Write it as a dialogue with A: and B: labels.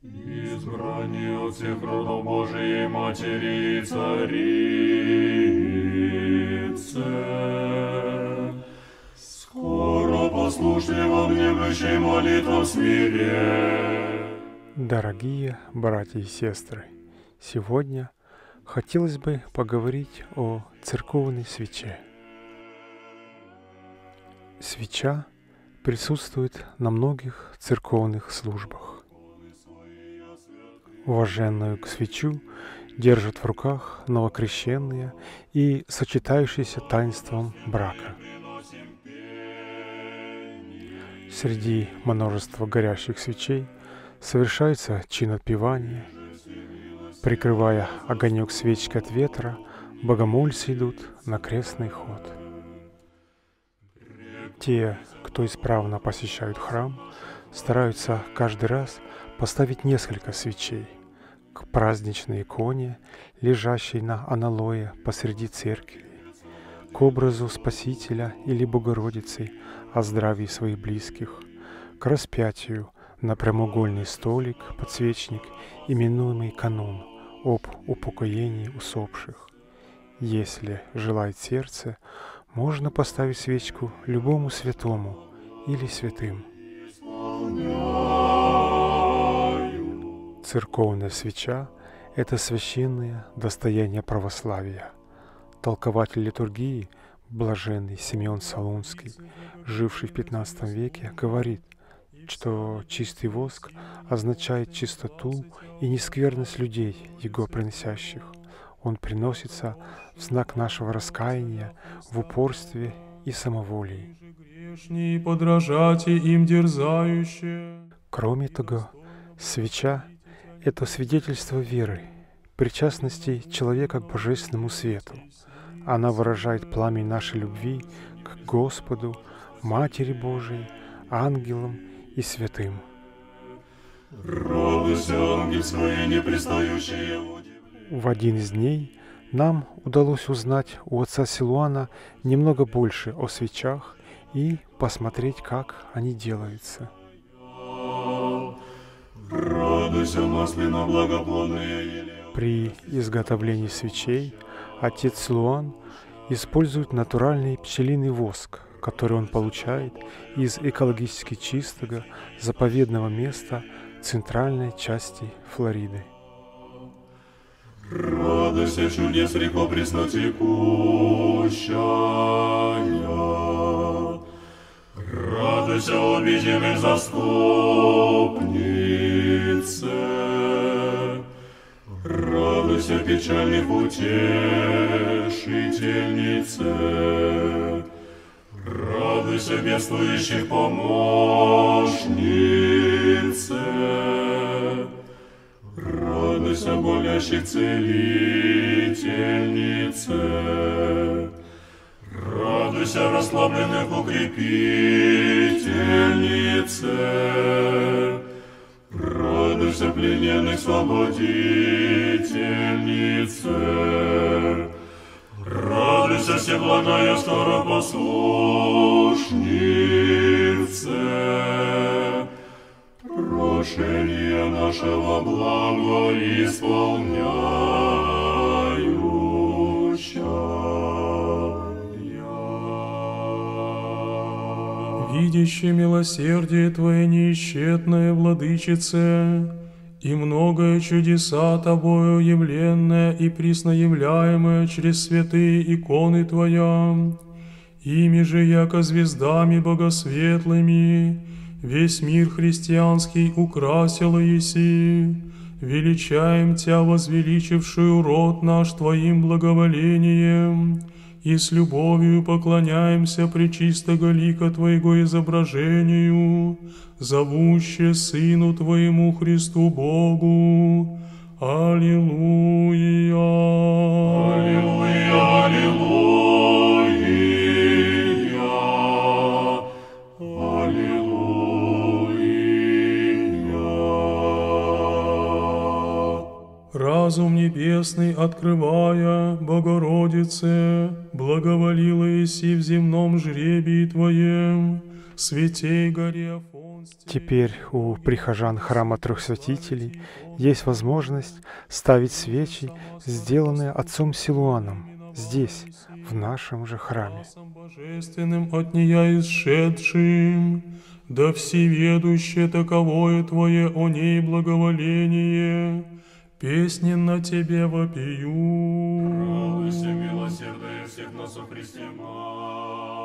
A: Избрание от всех родов Божией Матери и Царицы, скоро послушливо внемлющей молитвам смире.
B: Дорогие братья и сестры, сегодня хотелось бы поговорить о церковной свече. Свеча присутствует на многих церковных службах. Уваженную к свечу держат в руках новокрещенные и сочетающиеся таинством брака. Среди множества горящих свечей совершается чин отпевания. Прикрывая огонек свечки от ветра, богомольцы идут на крестный ход. Те, кто исправно посещают храм, стараются каждый раз поставить несколько свечей – к праздничной иконе, лежащей на аналое посреди церкви, к образу Спасителя или Богородицы о здравии своих близких, к распятию на прямоугольный столик, подсвечник, именуемый канон об упокоении усопших. Если желает сердце, можно поставить свечку любому святому или святым. Церковная свеча – это священное достояние православия. Толкователь литургии, блаженный Симеон Солунский, живший в XV веке, говорит, что чистый воск означает чистоту и нескверность людей, его приносящих. Он приносится в знак нашего раскаяния в упорстве и самоволии. Кроме того, свеча это свидетельство веры, причастности человека к божественному свету. Она выражает пламя нашей любви к Господу, Матери Божией, ангелам и святым. В один из дней нам удалось узнать у отца Силуана немного больше о свечах и посмотреть, как они делаются.
A: Радуйся, масляно благоплодные
B: При изготовлении свечей отец Луан использует натуральный пчелиный воск, который он получает из экологически чистого заповедного места центральной части Флориды.
A: Радуйся, чудес реко преснотекущая, Радуйся, обидимых заступник, сердце. Радуйся, печальных утешительнице, Радуйся, бедствующих помощнице, Радуйся, болящих целительнице, Радуйся, расслабленных укрепительнице, плененных свободительнице. Радуйся, всеблагая скоропослушнице. Прошение нашего блага
C: видящий милосердие Твое неисчетное, Владычице, и многое чудеса Тобою явленное и присноявляемое через святые иконы Твоя, ими же, яко звездами богосветлыми, весь мир христианский украсил Иси, величаем Тя, возвеличившую род наш Твоим благоволением, и с любовью поклоняемся пречистого лика Твоего изображению, зовуще Сыну Твоему Христу Богу. Аллилуйя!
A: Аллилуйя!
C: Небесный открывая, Богородице, благоволила Иси в земном жребии Твоем, святей горе Афон.
B: Теперь у прихожан храма трех святителей есть возможность ставить свечи, сделанные отцом Силуаном, здесь, в нашем же храме.
A: Божественным от нея исшедшим, да всеведуще таковое Твое о ней благоволение, песни на Тебе вопию.
D: Радуйся, милосердие всех нас о Христе, Мать.